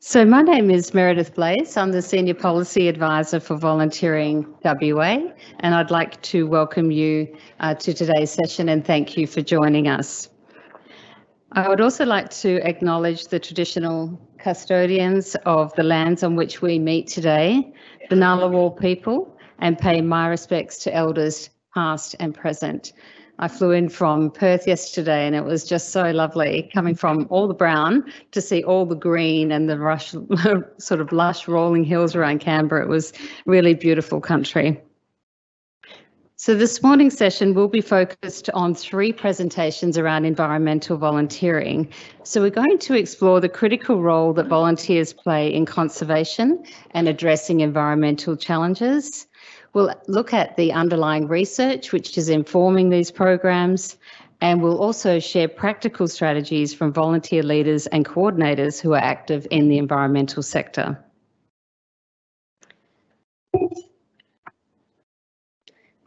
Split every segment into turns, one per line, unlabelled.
So my name is Meredith Blais. I'm the Senior Policy Advisor for Volunteering WA, and I'd like to welcome you uh, to today's session and thank you for joining us. I would also like to acknowledge the traditional custodians of the lands on which we meet today, the Ngunnawal people, and pay my respects to elders past and present. I flew in from Perth yesterday and it was just so lovely coming from all the brown to see all the green and the rush, sort of lush rolling hills around Canberra. It was really beautiful country. So this morning's session will be focused on three presentations around environmental volunteering. So we're going to explore the critical role that volunteers play in conservation and addressing environmental challenges. We'll look at the underlying research which is informing these programs, and we'll also share practical strategies from volunteer leaders and coordinators who are active in the environmental sector.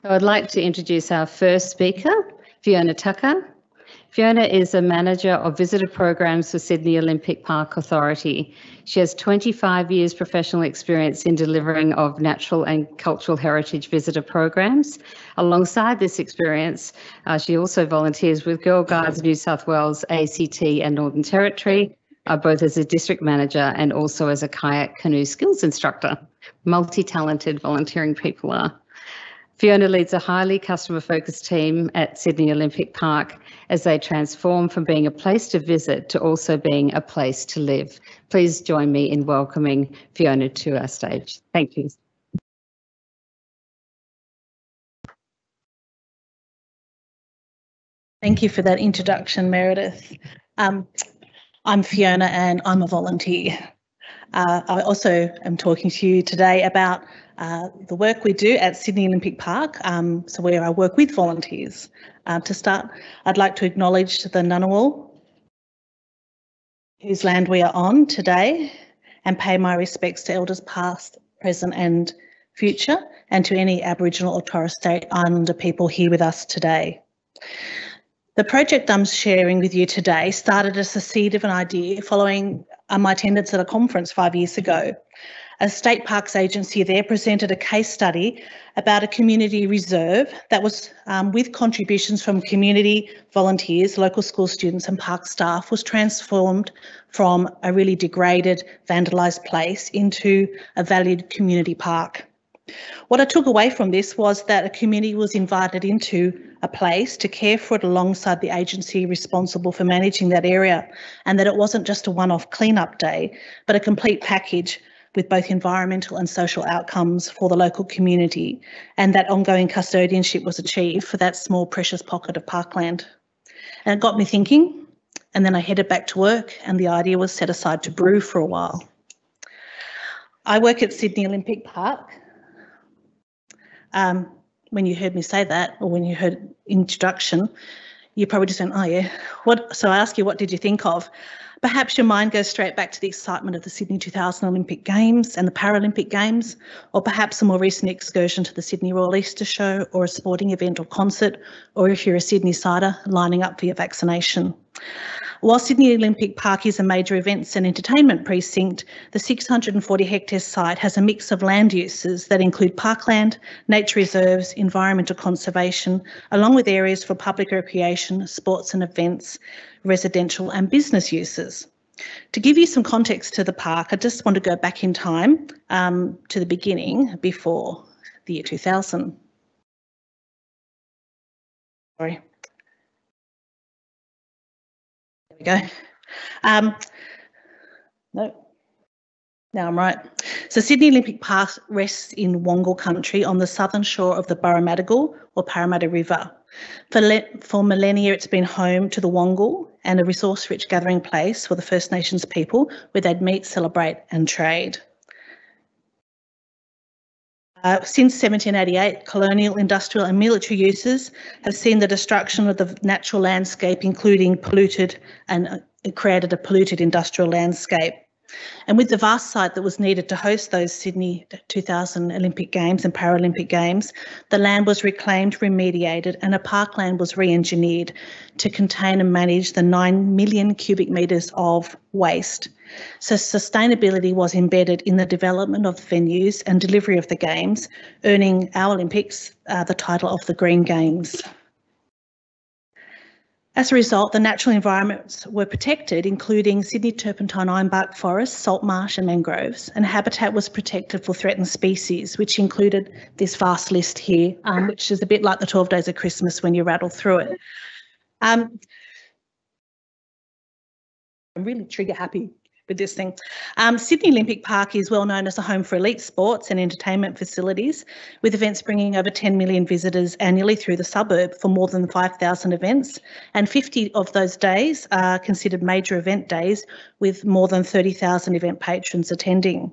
So I'd like to introduce our first speaker, Fiona Tucker. Fiona is a manager of visitor programs for Sydney Olympic Park Authority. She has 25 years professional experience in delivering of natural and cultural heritage visitor programs. Alongside this experience, uh, she also volunteers with Girl Guides New South Wales, ACT and Northern Territory, uh, both as a district manager and also as a kayak canoe skills instructor. Multi-talented volunteering people are. Fiona leads a highly customer focused team at Sydney Olympic Park as they transform from being a place to visit to also being a place to live. Please join me in welcoming Fiona to our stage. Thank you.
Thank you for that introduction, Meredith. Um, I'm Fiona and I'm a volunteer. Uh, I also am talking to you today about uh, the work we do at Sydney Olympic Park, um, so where I work with volunteers. Uh, to start, I'd like to acknowledge the Ngunnawal, whose land we are on today, and pay my respects to elders past, present and future, and to any Aboriginal or Torres Strait Islander people here with us today. The project I'm sharing with you today started as a seed of an idea following uh, my attendance at a conference five years ago a state parks agency there presented a case study about a community reserve that was um, with contributions from community volunteers, local school students and park staff was transformed from a really degraded, vandalised place into a valued community park. What I took away from this was that a community was invited into a place to care for it alongside the agency responsible for managing that area, and that it wasn't just a one off cleanup day, but a complete package with both environmental and social outcomes for the local community, and that ongoing custodianship was achieved for that small precious pocket of parkland. And it got me thinking, and then I headed back to work and the idea was set aside to brew for a while. I work at Sydney Olympic Park. Um, when you heard me say that, or when you heard introduction, you probably just went, oh yeah, what? So I ask you, what did you think of? Perhaps your mind goes straight back to the excitement of the Sydney 2000 Olympic Games and the Paralympic Games, or perhaps a more recent excursion to the Sydney Royal Easter Show or a sporting event or concert, or if you're a Sydney sider lining up for your vaccination. While Sydney Olympic Park is a major events and entertainment precinct, the 640 hectare site has a mix of land uses that include parkland, nature reserves, environmental conservation, along with areas for public recreation, sports and events, residential and business uses. To give you some context to the park, I just want to go back in time um, to the beginning before the year 2000. Sorry. We go. Um, no, now I'm right. So Sydney Olympic Park rests in Wangal country on the southern shore of the Burramattagal or Parramatta River. For, for millennia, it's been home to the Wangal and a resource-rich gathering place for the First Nations people where they'd meet, celebrate and trade. Uh, since 1788, colonial, industrial and military uses have seen the destruction of the natural landscape, including polluted and uh, created a polluted industrial landscape. And with the vast site that was needed to host those Sydney 2000 Olympic Games and Paralympic Games, the land was reclaimed, remediated, and a parkland was re engineered to contain and manage the 9 million cubic metres of waste. So, sustainability was embedded in the development of the venues and delivery of the Games, earning our Olympics uh, the title of the Green Games. As a result, the natural environments were protected, including Sydney turpentine ironbark forests, salt marsh and mangroves, and habitat was protected for threatened species, which included this vast list here, um, which is a bit like the 12 Days of Christmas when you rattle through it. Um, I'm really trigger happy with this thing. Um, Sydney Olympic Park is well known as a home for elite sports and entertainment facilities, with events bringing over 10 million visitors annually through the suburb for more than 5,000 events. And 50 of those days are considered major event days, with more than 30,000 event patrons attending.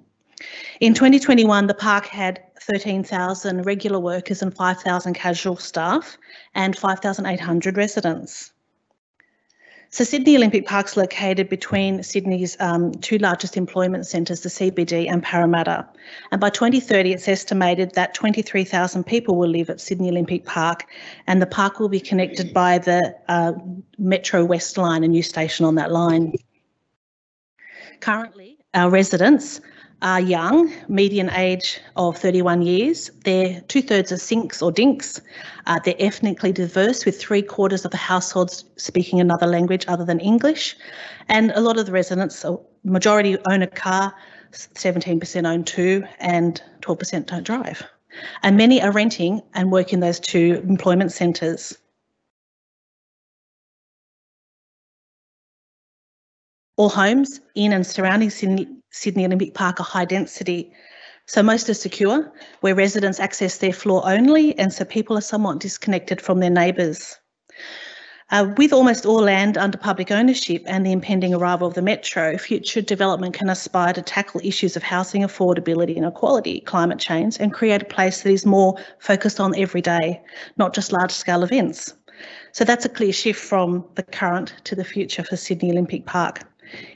In 2021, the park had 13,000 regular workers and 5,000 casual staff and 5,800 residents. So Sydney Olympic Park's located between Sydney's um, two largest employment centres, the CBD and Parramatta. And by 2030, it's estimated that 23,000 people will live at Sydney Olympic Park, and the park will be connected by the uh, Metro West line, a new station on that line. Currently, our residents are young, median age of 31 years. They're two thirds are Sinks or Dinks. Uh, they're ethnically diverse, with three quarters of the households speaking another language other than English. And a lot of the residents, a majority own a car, 17% own two, and 12% don't drive. And many are renting and work in those two employment centres. All homes in and surrounding Sydney Sydney Olympic Park are high density. So most are secure, where residents access their floor only, and so people are somewhat disconnected from their neighbours. Uh, with almost all land under public ownership and the impending arrival of the metro, future development can aspire to tackle issues of housing affordability and equality, climate change, and create a place that is more focused on everyday, not just large scale events. So that's a clear shift from the current to the future for Sydney Olympic Park.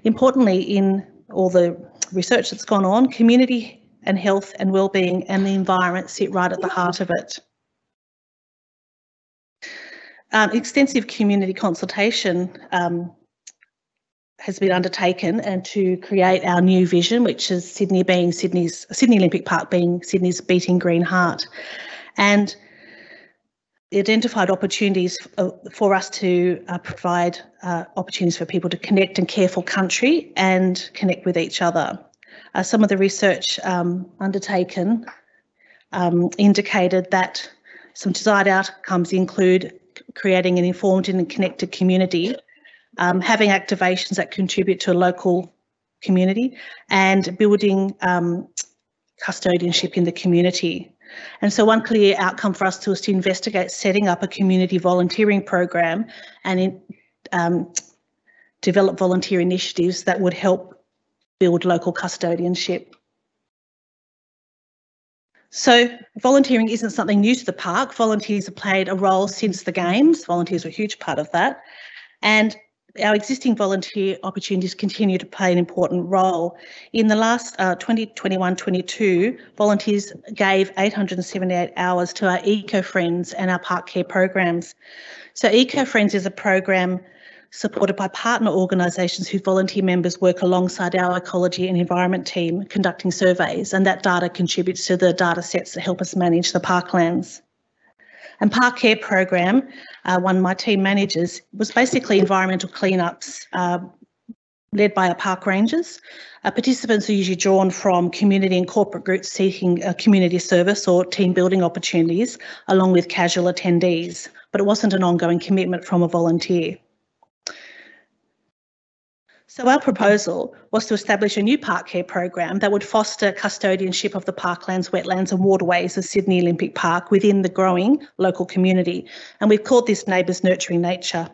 Importantly, in all the research that's gone on, community and health and well-being and the environment sit right at the heart of it. Um, extensive community consultation um, has been undertaken and to create our new vision, which is Sydney being Sydney's Sydney Olympic Park being Sydney's beating green heart, and identified opportunities for us to uh, provide uh, opportunities for people to connect and care for country and connect with each other. Uh, some of the research um, undertaken um, indicated that some desired outcomes include creating an informed and connected community, um, having activations that contribute to a local community, and building um, custodianship in the community. And so one clear outcome for us was to investigate setting up a community volunteering program and in, um, develop volunteer initiatives that would help build local custodianship. So volunteering isn't something new to the park. Volunteers have played a role since the Games. Volunteers were a huge part of that. And our existing volunteer opportunities continue to play an important role. In the last 2021-22, uh, volunteers gave 878 hours to our Eco Friends and our Park Care programs. So Eco Friends is a program supported by partner organisations whose volunteer members work alongside our ecology and environment team conducting surveys and that data contributes to the data sets that help us manage the parklands. And Park Care program, uh, one of my team managers, was basically environmental cleanups uh, led by our park rangers. Uh, participants are usually drawn from community and corporate groups seeking community service or team building opportunities, along with casual attendees, but it wasn't an ongoing commitment from a volunteer. So our proposal was to establish a new park care program that would foster custodianship of the parklands, wetlands and waterways of Sydney Olympic Park within the growing local community. And we've called this Neighbours Nurturing Nature.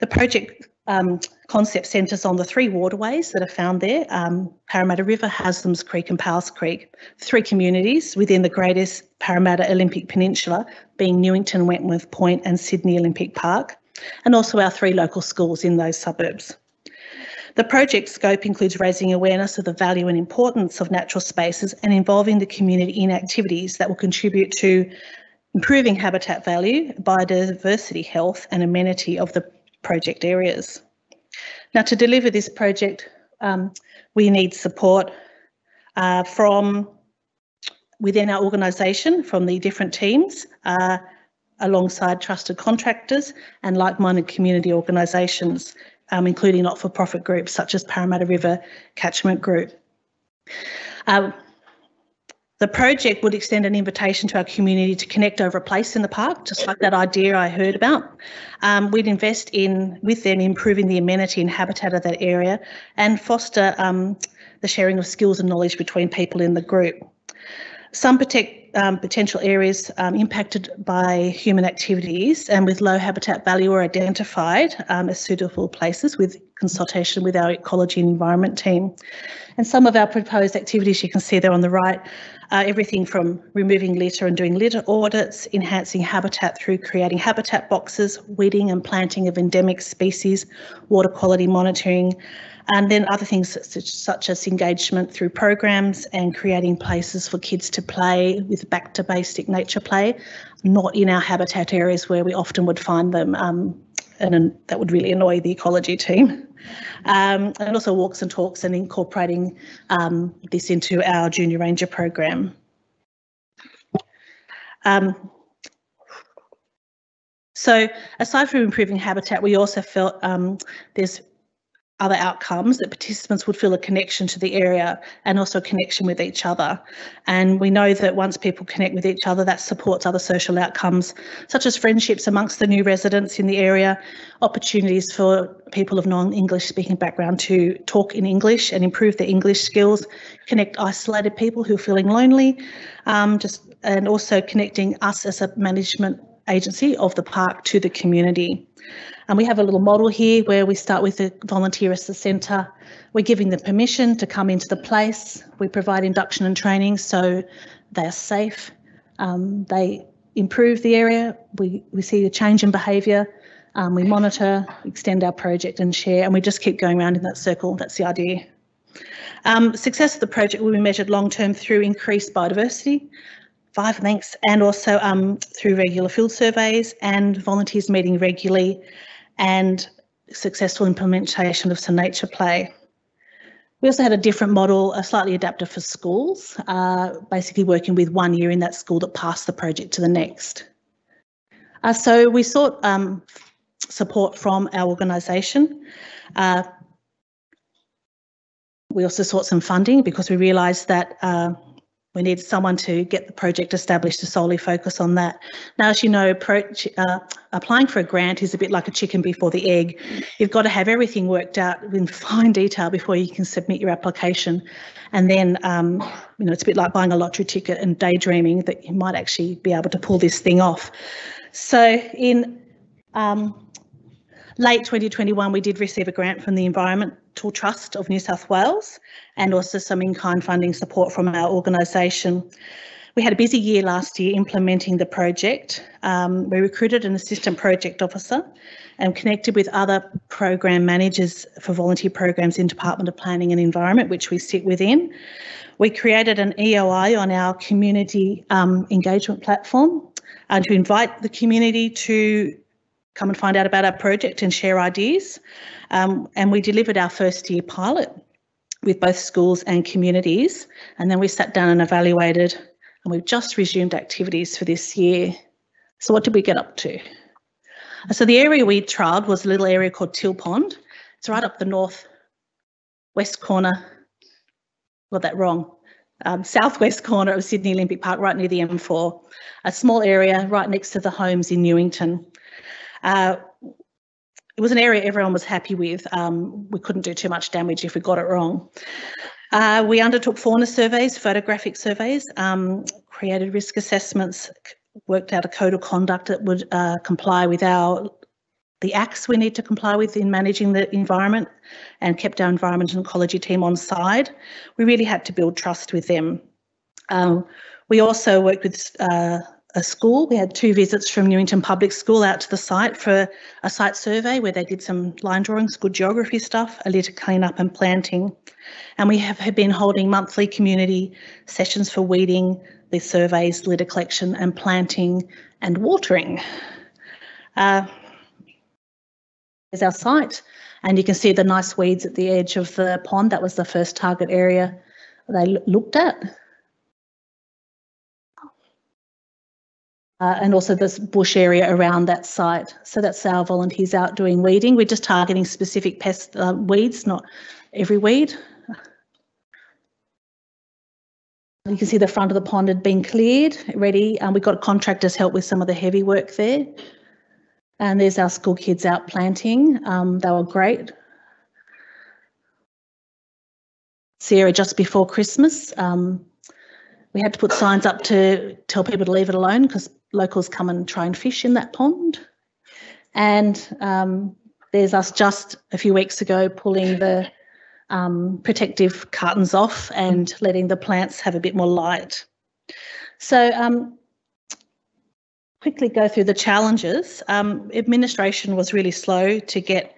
The project um, concept centres on the three waterways that are found there, um, Parramatta River, Haslam's Creek and Powell's Creek, three communities within the greatest Parramatta Olympic Peninsula, being Newington, Wentworth Point and Sydney Olympic Park, and also our three local schools in those suburbs. The project scope includes raising awareness of the value and importance of natural spaces and involving the community in activities that will contribute to improving habitat value, biodiversity health and amenity of the project areas. Now to deliver this project, um, we need support uh, from within our organisation, from the different teams, uh, alongside trusted contractors and like-minded community organisations um, including not-for-profit groups such as Parramatta River Catchment Group. Um, the project would extend an invitation to our community to connect over a place in the park, just like that idea I heard about. Um, we'd invest in, with them, improving the amenity and habitat of that area and foster um, the sharing of skills and knowledge between people in the group. Some protect, um, potential areas um, impacted by human activities and with low habitat value are identified um, as suitable places with consultation with our ecology and environment team. And some of our proposed activities you can see there on the right, everything from removing litter and doing litter audits, enhancing habitat through creating habitat boxes, weeding and planting of endemic species, water quality monitoring, and then other things such, such as engagement through programs and creating places for kids to play with back to basic nature play, not in our habitat areas where we often would find them. Um, and that would really annoy the ecology team. Um, and also walks and talks and incorporating um, this into our junior ranger program. Um, so aside from improving habitat, we also felt um, there's other outcomes that participants would feel a connection to the area and also a connection with each other. And we know that once people connect with each other, that supports other social outcomes, such as friendships amongst the new residents in the area, opportunities for people of non-English speaking background to talk in English and improve their English skills, connect isolated people who are feeling lonely, um, just and also connecting us as a management agency of the park to the community. And we have a little model here where we start with a volunteer as the centre. We're giving them permission to come into the place. We provide induction and training so they are safe. Um, they improve the area. We, we see a change in behaviour. Um, we monitor, extend our project and share, and we just keep going around in that circle. That's the idea. Um, success of the project will be measured long term through increased biodiversity, five links, and also um, through regular field surveys and volunteers meeting regularly and successful implementation of some nature play. We also had a different model, a slightly adapted for schools, uh, basically working with one year in that school that passed the project to the next. Uh, so we sought um, support from our organisation. Uh, we also sought some funding because we realised that uh, we need someone to get the project established to solely focus on that. Now, as you know, uh, applying for a grant is a bit like a chicken before the egg. You've got to have everything worked out in fine detail before you can submit your application. And then, um, you know, it's a bit like buying a lottery ticket and daydreaming that you might actually be able to pull this thing off. So in um, late 2021, we did receive a grant from the Trust of New South Wales and also some in-kind funding support from our organisation. We had a busy year last year implementing the project. Um, we recruited an assistant project officer and connected with other program managers for volunteer programs in Department of Planning and Environment, which we sit within. We created an EOI on our community um, engagement platform uh, to invite the community to come and find out about our project and share ideas. Um, and we delivered our first year pilot with both schools and communities. And then we sat down and evaluated, and we've just resumed activities for this year. So what did we get up to? So the area we trialled was a little area called Till Pond. It's right up the north west corner. Got that wrong. Um, southwest corner of Sydney Olympic Park, right near the M4. A small area right next to the homes in Newington. Uh, it was an area everyone was happy with. Um, we couldn't do too much damage if we got it wrong. Uh, we undertook fauna surveys, photographic surveys, um, created risk assessments, worked out a code of conduct that would uh, comply with our the acts we need to comply with in managing the environment and kept our environment and ecology team on side. We really had to build trust with them. Um, we also worked with uh, a school. We had two visits from Newington Public School out to the site for a site survey where they did some line drawings, good geography stuff, a litter cleanup and planting. And we have been holding monthly community sessions for weeding, the surveys, litter collection and planting and watering. Uh, our site and you can see the nice weeds at the edge of the pond. That was the first target area they looked at. Uh, and also this bush area around that site. So that's our volunteers out doing weeding. We're just targeting specific pest uh, weeds, not every weed. You can see the front of the pond had been cleared, ready, and we got contractors help with some of the heavy work there. And there's our school kids out planting. Um, they were great. Sarah just before Christmas. Um, we had to put signs up to tell people to leave it alone because locals come and try and fish in that pond. And um, there's us just a few weeks ago pulling the um, protective cartons off and letting the plants have a bit more light. So um, quickly go through the challenges. Um, administration was really slow to get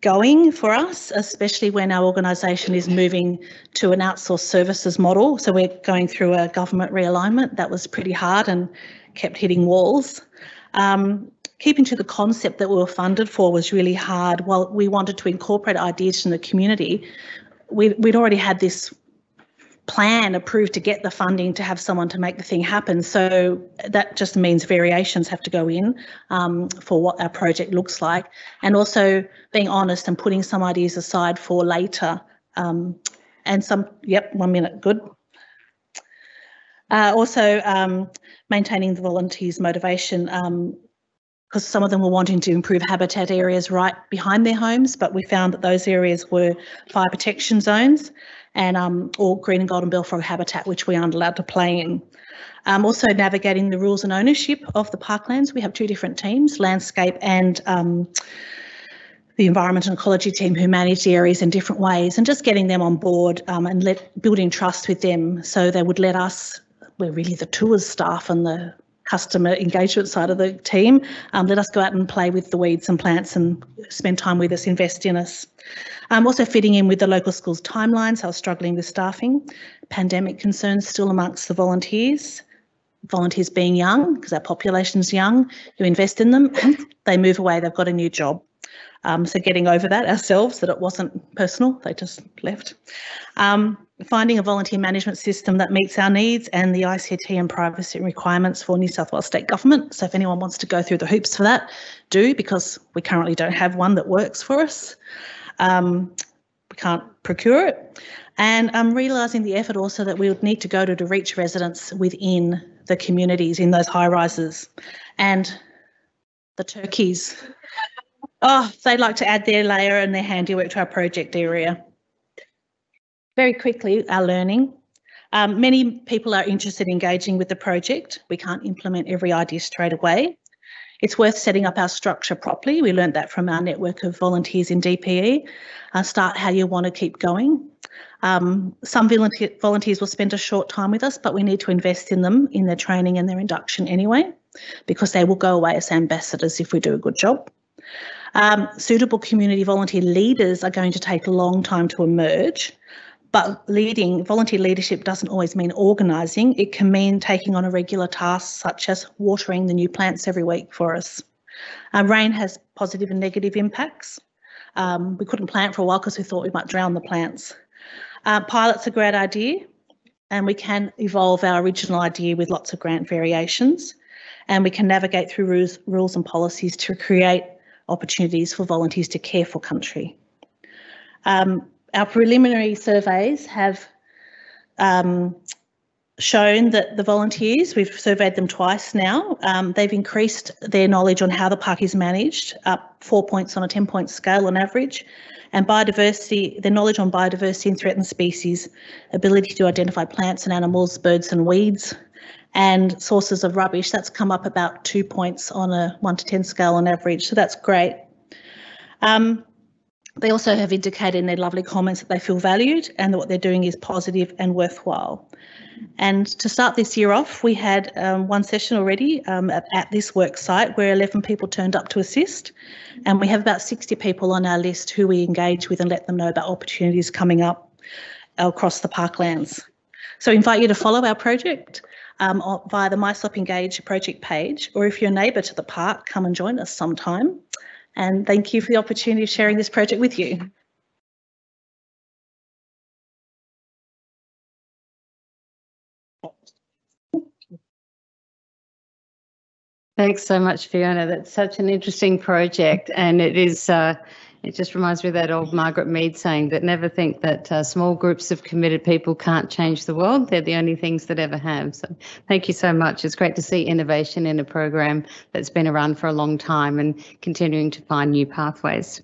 going for us, especially when our organisation is moving to an outsourced services model. So we're going through a government realignment. That was pretty hard and kept hitting walls. Um, keeping to the concept that we were funded for was really hard. While we wanted to incorporate ideas from the community, we'd, we'd already had this plan approved to get the funding to have someone to make the thing happen. So that just means variations have to go in um, for what our project looks like. And also being honest and putting some ideas aside for later. Um, and some, yep, one minute, good. Uh, also um, maintaining the volunteers' motivation because um, some of them were wanting to improve habitat areas right behind their homes, but we found that those areas were fire protection zones and um, or green and golden bellfrog habitat, which we aren't allowed to play in. Um, also navigating the rules and ownership of the parklands. We have two different teams, landscape and um, the environment and ecology team who manage the areas in different ways and just getting them on board um, and let, building trust with them so they would let us, we're really the tours staff and the customer engagement side of the team, um, let us go out and play with the weeds and plants and spend time with us, invest in us. Um, also fitting in with the local schools timelines, I was struggling with staffing, pandemic concerns still amongst the volunteers, volunteers being young, because our population's young, you invest in them, they move away, they've got a new job. Um, so getting over that ourselves, that it wasn't personal, they just left. Um, finding a volunteer management system that meets our needs and the ICT and privacy requirements for New South Wales State Government. So if anyone wants to go through the hoops for that, do, because we currently don't have one that works for us. Um, we can't procure it. And I'm realising the effort also that we would need to go to, to reach residents within the communities in those high rises. And the turkeys, oh, they'd like to add their layer and their handiwork to our project area. Very quickly, our learning. Um, many people are interested in engaging with the project. We can't implement every idea straight away. It's worth setting up our structure properly. We learned that from our network of volunteers in DPE. Uh, start how you want to keep going. Um, some volunteers will spend a short time with us, but we need to invest in them in their training and their induction anyway, because they will go away as ambassadors if we do a good job. Um, suitable community volunteer leaders are going to take a long time to emerge. But leading, volunteer leadership doesn't always mean organising. It can mean taking on a regular task such as watering the new plants every week for us. Uh, rain has positive and negative impacts. Um, we couldn't plant for a while because we thought we might drown the plants. Uh, pilot's a great idea and we can evolve our original idea with lots of grant variations and we can navigate through rules, rules and policies to create opportunities for volunteers to care for country. Um, our preliminary surveys have um, shown that the volunteers, we've surveyed them twice now, um, they've increased their knowledge on how the park is managed, up four points on a 10 point scale on average. And biodiversity, their knowledge on biodiversity and threatened species, ability to identify plants and animals, birds and weeds, and sources of rubbish, that's come up about two points on a 1 to 10 scale on average. So that's great. Um, They also have indicated in their lovely comments that they feel valued and that what they're doing is positive and worthwhile. And to start this year off, we had um, one session already um, at, at, this work site where 11 people turned up to assist. And we have about 60 people on our list who we engage with and let them know about opportunities coming up across the parklands. So invite you to follow our project um, via the MySlop Engage project page, or if you're a neighbour to the park, come and join us sometime. And thank you for the opportunity of sharing this project with you.
Thanks so much, Fiona. That's such an interesting project, and it is. Uh, it just reminds me of that old Margaret Mead saying that never think that uh, small groups of committed people can't change the world. They're the only things that ever have. So thank you so much. It's great to see innovation in a program that's been around for a long time and continuing to find new pathways.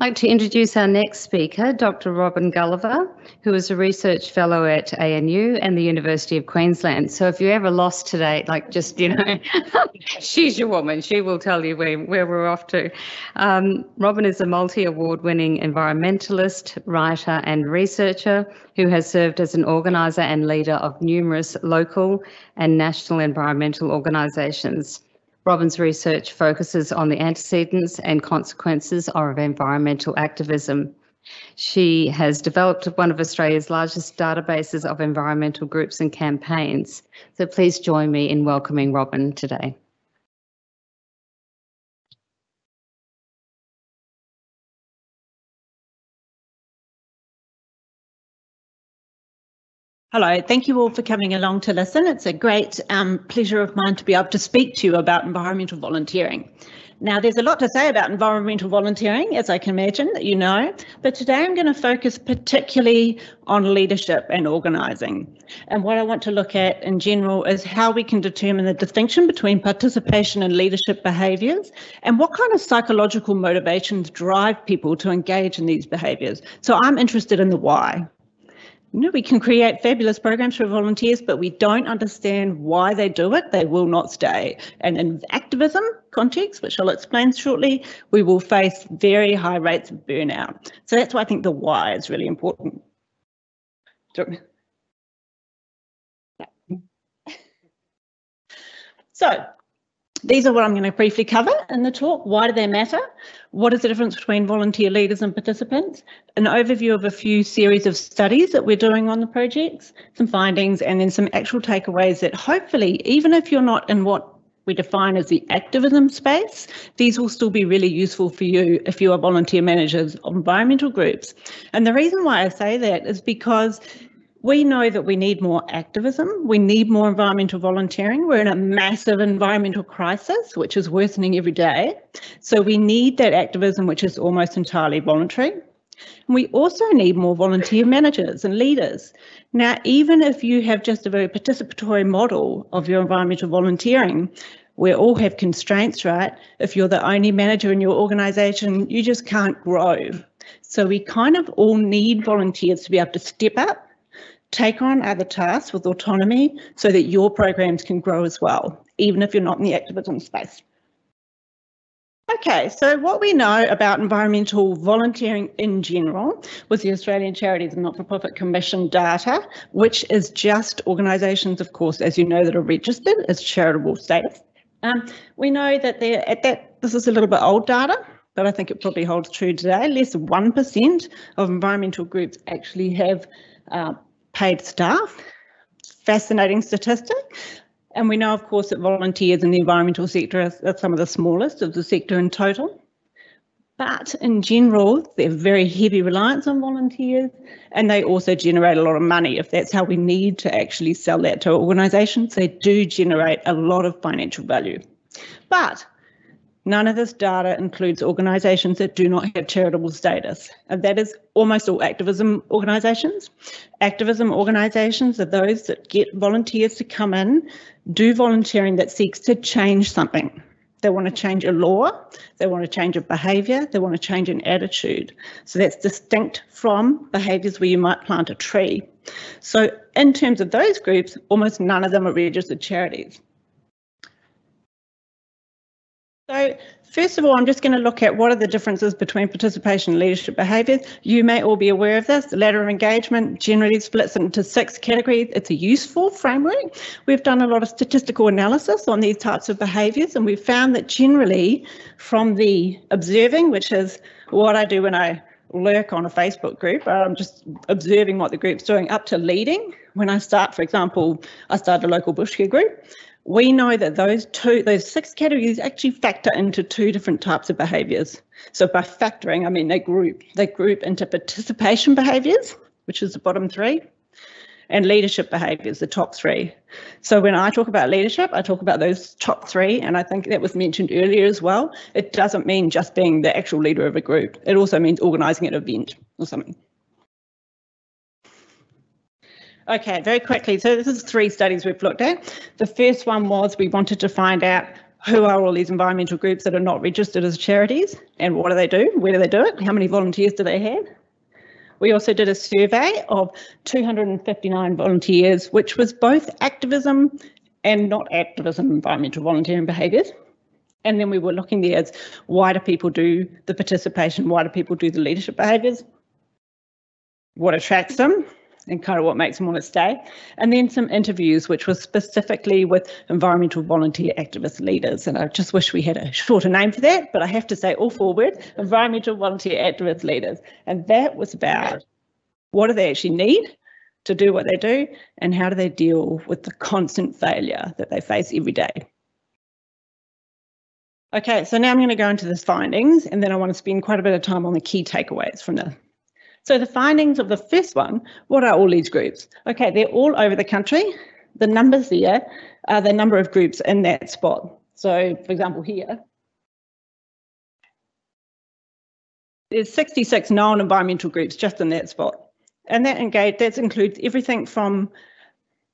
I'd like to introduce our next speaker, Dr. Robyn Gulliver, who is a research fellow at ANU and the University of Queensland. So if you're ever lost today, like just, you know, she's your woman. She will tell you where, where we're off to. Um, Robyn is a multi-award winning environmentalist, writer and researcher who has served as an organiser and leader of numerous local and national environmental organisations. Robyn's research focuses on the antecedents and consequences of environmental activism. She has developed one of Australia's largest databases of environmental groups and campaigns. So please join me in welcoming Robyn today.
Hello, thank you all for coming along to listen. It's a great um, pleasure of mine to be able to speak to you about environmental volunteering. Now, there's a lot to say about environmental volunteering, as I can imagine that you know, but today I'm going to focus particularly on leadership and organising. And what I want to look at in general is how we can determine the distinction between participation and leadership behaviours and what kind of psychological motivations drive people to engage in these behaviours. So I'm interested in the why you know, we can create fabulous programs for volunteers, but we don't understand why they do it, they will not stay. And in activism context, which I'll explain shortly, we will face very high rates of burnout. So that's why I think the why is really important. So these are what I'm going to briefly cover in the talk. Why do they matter? What is the difference between volunteer leaders and participants? An overview of a few series of studies that we're doing on the projects, some findings, and then some actual takeaways that hopefully, even if you're not in what we define as the activism space, these will still be really useful for you if you are volunteer managers of environmental groups. And the reason why I say that is because we know that we need more activism, we need more environmental volunteering. We're in a massive environmental crisis, which is worsening every day. So we need that activism, which is almost entirely voluntary. And we also need more volunteer managers and leaders. Now, even if you have just a very participatory model of your environmental volunteering, we all have constraints, right? If you're the only manager in your organisation, you just can't grow. So we kind of all need volunteers to be able to step up Take on other tasks with autonomy so that your programs can grow as well, even if you're not in the activism space. Okay, so what we know about environmental volunteering in general was the Australian Charities and Not-for-Profit Commission data, which is just organisations, of course, as you know, that are registered as charitable status. Um, we know that they're at that, this is a little bit old data, but I think it probably holds true today. Less than 1% of environmental groups actually have uh, paid staff. Fascinating statistic. And we know, of course, that volunteers in the environmental sector are, are some of the smallest of the sector in total. But in general, they're very heavy reliance on volunteers and they also generate a lot of money. If that's how we need to actually sell that to organisations, they do generate a lot of financial value. But None of this data includes organisations that do not have charitable status, and that is almost all activism organisations. Activism organisations are those that get volunteers to come in, do volunteering that seeks to change something. They want to change a law, they want to change a behaviour, they want to change an attitude. So that's distinct from behaviours where you might plant a tree. So in terms of those groups, almost none of them are registered charities. So First of all, I'm just going to look at what are the differences between participation and leadership behaviours. You may all be aware of this. The ladder of engagement generally splits into six categories. It's a useful framework. We've done a lot of statistical analysis on these types of behaviours and we've found that generally from the observing, which is what I do when I lurk on a Facebook group, I'm just observing what the group's doing, up to leading. When I start, for example, I start a local bush care group, we know that those two, those six categories actually factor into two different types of behaviours. So by factoring, I mean they group they group into participation behaviours, which is the bottom three, and leadership behaviours, the top three. So when I talk about leadership, I talk about those top three, and I think that was mentioned earlier as well. It doesn't mean just being the actual leader of a group. It also means organising an event or something. Okay, very quickly. So this is three studies we've looked at. The first one was we wanted to find out who are all these environmental groups that are not registered as charities and what do they do? Where do they do it? How many volunteers do they have? We also did a survey of 259 volunteers, which was both activism and not activism environmental volunteering behaviours. And then we were looking there as why do people do the participation? Why do people do the leadership behaviours? What attracts them? And kind of what makes them want to stay. And then some interviews, which was specifically with environmental volunteer activist leaders. And I just wish we had a shorter name for that, but I have to say all four words environmental volunteer activist leaders. And that was about what do they actually need to do what they do and how do they deal with the constant failure that they face every day. Okay, so now I'm going to go into the findings and then I want to spend quite a bit of time on the key takeaways from the so the findings of the first one, what are all these groups? Okay, they're all over the country. The numbers there are the number of groups in that spot. So for example, here, there's 66 non-environmental groups just in that spot. And that engage that includes everything from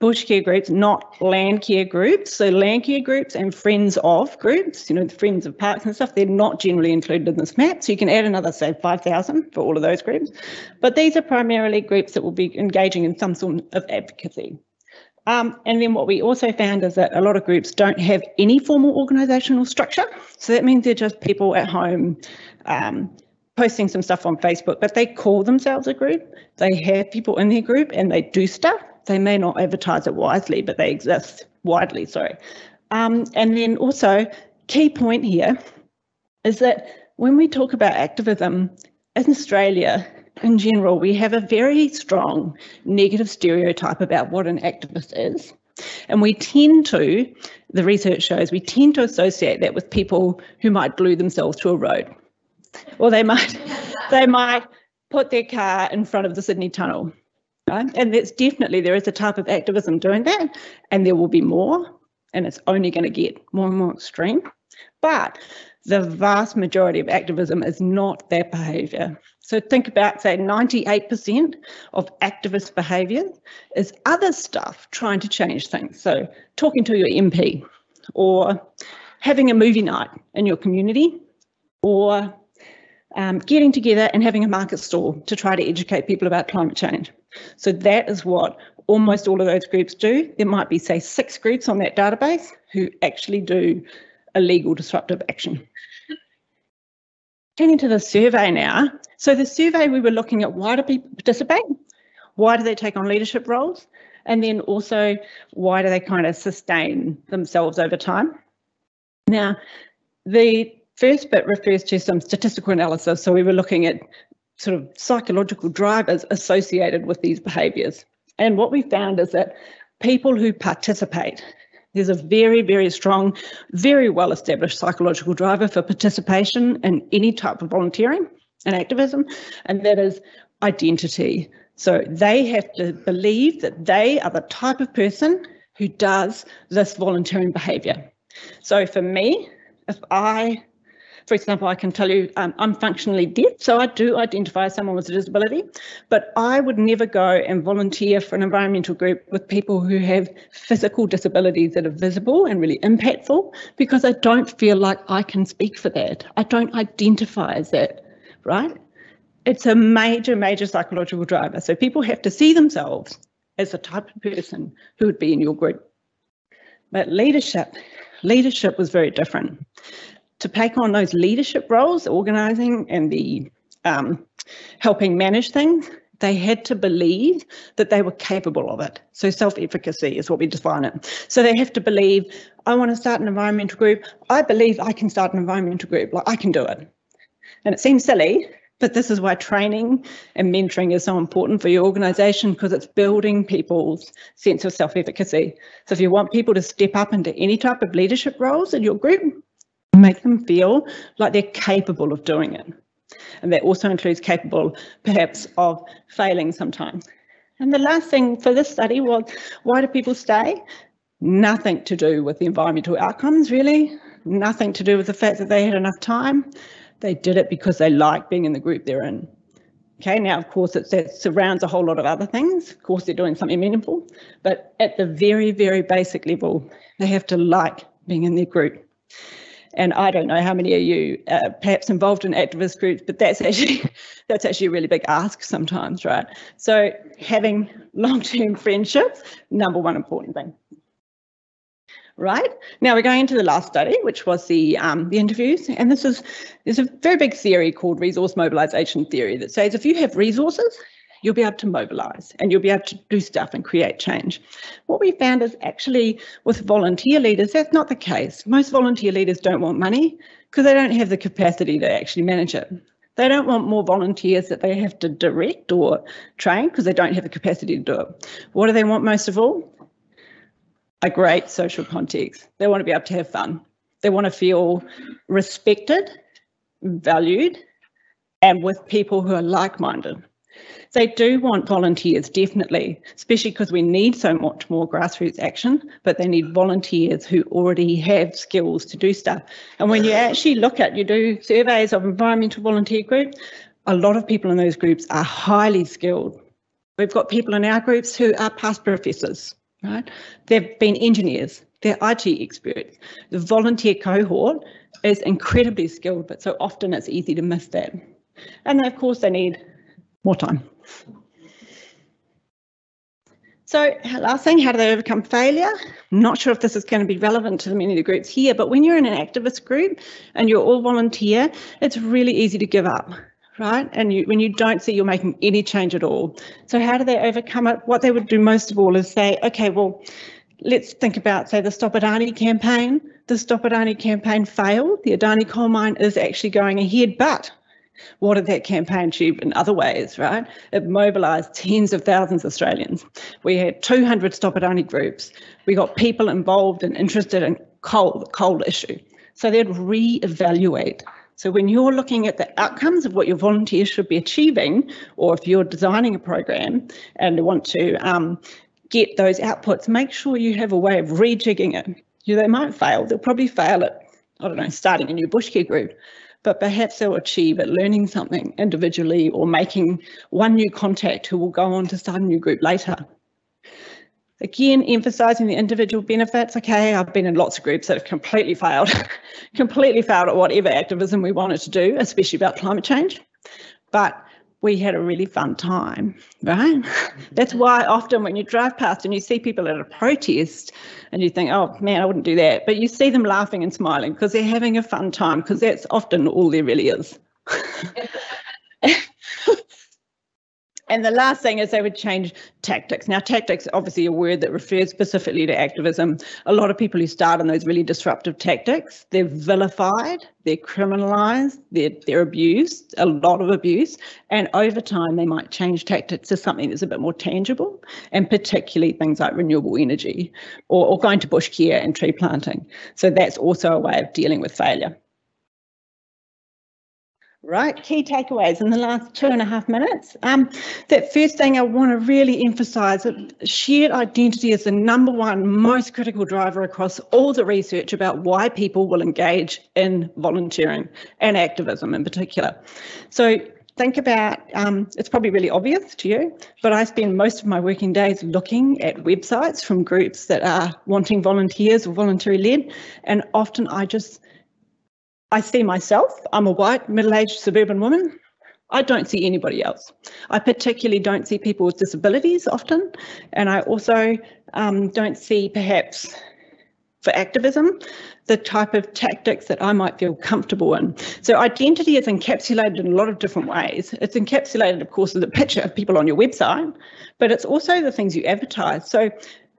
bush care groups, not land care groups. So land care groups and friends of groups, you know, the friends of parks and stuff, they're not generally included in this map. So you can add another, say, 5,000 for all of those groups. But these are primarily groups that will be engaging in some sort of advocacy. Um, and then what we also found is that a lot of groups don't have any formal organisational structure. So that means they're just people at home um, posting some stuff on Facebook, but they call themselves a group. They have people in their group and they do stuff. They may not advertise it wisely, but they exist widely, sorry. Um, and then also, key point here is that when we talk about activism in Australia, in general, we have a very strong negative stereotype about what an activist is. And we tend to, the research shows, we tend to associate that with people who might glue themselves to a road. Or they might, they might put their car in front of the Sydney Tunnel Right? And it's definitely there is a type of activism doing that, and there will be more, and it's only going to get more and more extreme. But the vast majority of activism is not that behaviour. So think about, say, 98% of activist behaviour is other stuff trying to change things. So talking to your MP, or having a movie night in your community, or um, getting together and having a market stall to try to educate people about climate change. So that is what almost all of those groups do. There might be, say, six groups on that database who actually do illegal disruptive action. Turning to the survey now. So the survey, we were looking at why do people participate? Why do they take on leadership roles? And then also, why do they kind of sustain themselves over time? Now, the first bit refers to some statistical analysis. So we were looking at sort of psychological drivers associated with these behaviours. And what we found is that people who participate, there's a very, very strong, very well established psychological driver for participation in any type of volunteering and activism, and that is identity. So they have to believe that they are the type of person who does this volunteering behaviour. So for me, if I for example, I can tell you um, I'm functionally deaf, so I do identify as someone with a disability, but I would never go and volunteer for an environmental group with people who have physical disabilities that are visible and really impactful because I don't feel like I can speak for that. I don't identify as that, right? It's a major, major psychological driver. So people have to see themselves as the type of person who would be in your group. But leadership, leadership was very different to take on those leadership roles, organising and the um, helping manage things, they had to believe that they were capable of it. So self-efficacy is what we define it. So they have to believe, I want to start an environmental group. I believe I can start an environmental group. Like I can do it. And it seems silly, but this is why training and mentoring is so important for your organisation because it's building people's sense of self-efficacy. So if you want people to step up into any type of leadership roles in your group, make them feel like they're capable of doing it. And that also includes capable, perhaps, of failing sometimes. And the last thing for this study was, why do people stay? Nothing to do with the environmental outcomes, really. Nothing to do with the fact that they had enough time. They did it because they like being in the group they're in. Okay, now of course it, surrounds a whole lot of other things. Of course, they're doing something meaningful, but at the very, very basic level, they have to like being in their group. And I don't know how many of you uh, perhaps involved in activist groups, but that's actually that's actually a really big ask sometimes, right? So having long-term friendships, number one important thing. Right now we're going into the last study, which was the um, the interviews, and this is there's a very big theory called resource mobilization theory that says if you have resources, you'll be able to mobilize and you'll be able to do stuff and create change. What we found is actually with volunteer leaders, that's not the case. Most volunteer leaders don't want money because they don't have the capacity to actually manage it. They don't want more volunteers that they have to direct or train because they don't have the capacity to do it. What do they want most of all? A great social context. They want to be able to have fun. They want to feel respected, valued, and with people who are like-minded. They do want volunteers, definitely, especially because we need so much more grassroots action, but they need volunteers who already have skills to do stuff. And when you actually look at, you do surveys of environmental volunteer groups, a lot of people in those groups are highly skilled. We've got people in our groups who are past professors, right? They've been engineers, they're IT experts. The volunteer cohort is incredibly skilled, but so often it's easy to miss that. And then, of course, they need more time. So last thing, how do they overcome failure? Not sure if this is going to be relevant to many of the groups here, but when you're in an activist group and you're all volunteer, it's really easy to give up, right? And you, when you don't see you're making any change at all. So how do they overcome it? What they would do most of all is say, okay, well, let's think about, say, the Stop Adani campaign. The Stop Adani campaign failed. The Adani coal mine is actually going ahead, but what did that campaign achieve in other ways, right? It mobilised tens of thousands of Australians. We had 200 Stop Adani groups. We got people involved and interested in coal, the coal issue. So they'd re-evaluate. So when you're looking at the outcomes of what your volunteers should be achieving, or if you're designing a program and want to um, get those outputs, make sure you have a way of rejigging it. You, they might fail. They'll probably fail at, I don't know, starting a new bushcare group but perhaps they'll achieve at learning something individually or making one new contact who will go on to start a new group later. Again, emphasising the individual benefits. Okay, I've been in lots of groups that have completely failed, completely failed at whatever activism we wanted to do, especially about climate change. But we had a really fun time, right? Mm-hmm. That's why often when you drive past and you see people at a protest and you think, oh man, I wouldn't do that. But you see them laughing and smiling because they're having a fun time because that's often all there really is. And the last thing is they would change tactics. Now, tactics obviously a word that refers specifically to activism. A lot of people who start on those really disruptive tactics, they're vilified, they're criminalised, they're, they're abused, a lot of abuse. And over time, they might change tactics to something that's a bit more tangible, and particularly things like renewable energy or, or going to bush care and tree planting. So that's also a way of dealing with failure. Right, key takeaways in the last two and a half minutes. Um, that first thing I want to really emphasise that shared identity is the number one most critical driver across all the research about why people will engage in volunteering and activism in particular. So think about, um, it's probably really obvious to you, but I spend most of my working days looking at websites from groups that are wanting volunteers or voluntary led, and often I just I see myself, I'm a white, middle-aged suburban woman. I don't see anybody else. I particularly don't see people with disabilities often, and I also um, don't see perhaps for activism, the type of tactics that I might feel comfortable in. So identity is encapsulated in a lot of different ways. It's encapsulated, of course, in the picture of people on your website, but it's also the things you advertise. So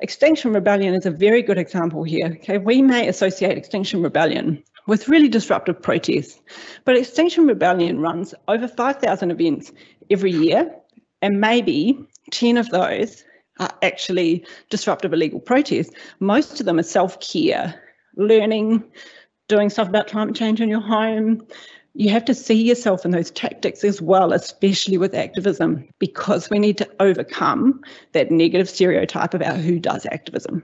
Extinction Rebellion is a very good example here. Okay, we may associate Extinction Rebellion with really disruptive protests, but Extinction Rebellion runs over 5,000 events every year, and maybe 10 of those are actually disruptive illegal protests. Most of them are self-care, learning, doing stuff about climate change in your home, you have to see yourself in those tactics as well, especially with activism, because we need to overcome that negative stereotype about who does activism.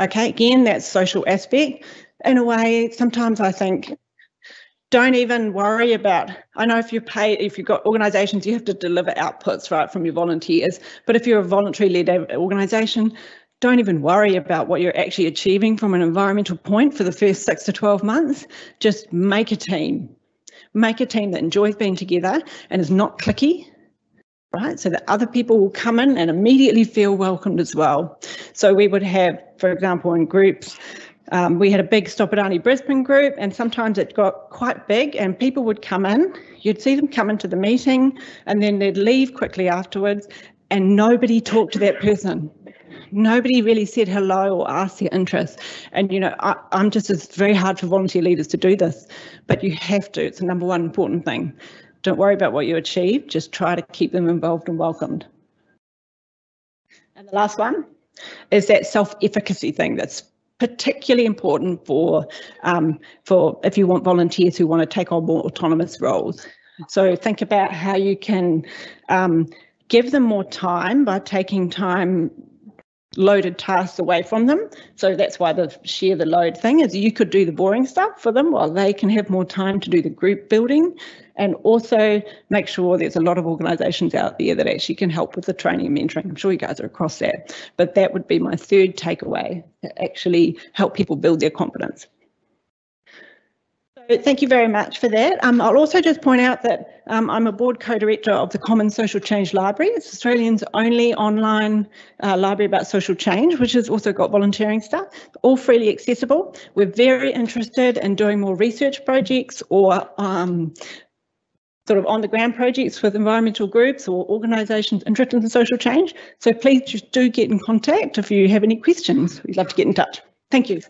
Okay, again, that social aspect. In a way, sometimes I think don't even worry about i know if you pay if you've got organizations you have to deliver outputs right from your volunteers but if you're a voluntary led organization don't even worry about what you're actually achieving from an environmental point for the first six to 12 months. Just make a team. Make a team that enjoys being together and is not clicky, right? So that other people will come in and immediately feel welcomed as well. So we would have, for example, in groups, um, we had a big Stop Adani Brisbane group, and sometimes it got quite big, and people would come in. You'd see them come into the meeting, and then they'd leave quickly afterwards, and nobody talked to that person nobody really said hello or asked their interest. And, you know, I, am just, it's very hard for volunteer leaders to do this, but you have to. It's the number one important thing. Don't worry about what you achieve, just try to keep them involved and welcomed. And the last one is that self-efficacy thing that's particularly important for um, for if you want volunteers who want to take on more autonomous roles. So think about how you can um, give them more time by taking time loaded tasks away from them. So that's why the share the load thing is you could do the boring stuff for them while they can have more time to do the group building and also make sure there's a lot of organisations out there that actually can help with the training and mentoring. I'm sure you guys are across that, but that would be my third takeaway, to actually help people build their confidence. Thank you very much for that. Um, I'll also just point out that um, I'm a board co-director of the Common Social Change Library. It's Australia's only online uh, library about social change, which has also got volunteering stuff, all freely accessible. We're very interested in doing more research projects or um, sort of on the ground projects with environmental groups or organisations interested in social change. So please just do get in contact if you have any questions. We'd love to get in touch. Thank you.